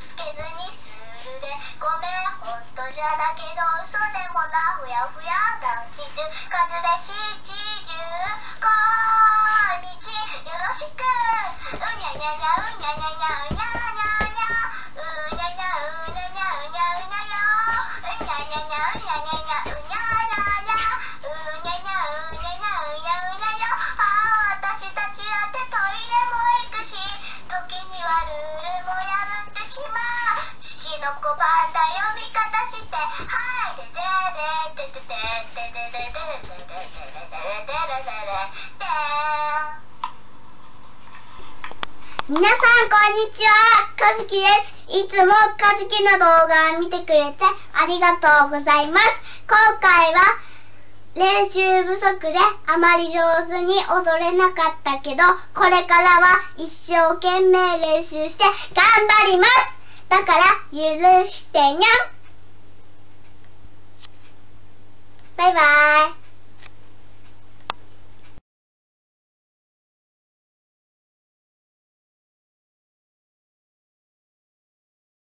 つけずにするでごめんほんとじゃだけど嘘でもなふやふや団地図数で七十こんにちよろしく。うにゃにゃにゃ。皆さんこんにちは。かずきです。いつもかずきの動画を見てくれてありがとうございます。今回は練習不足であまり上手に踊れなかったけどこれからは一生懸命練習して頑張ります。だから許してにゃん。バイバイ。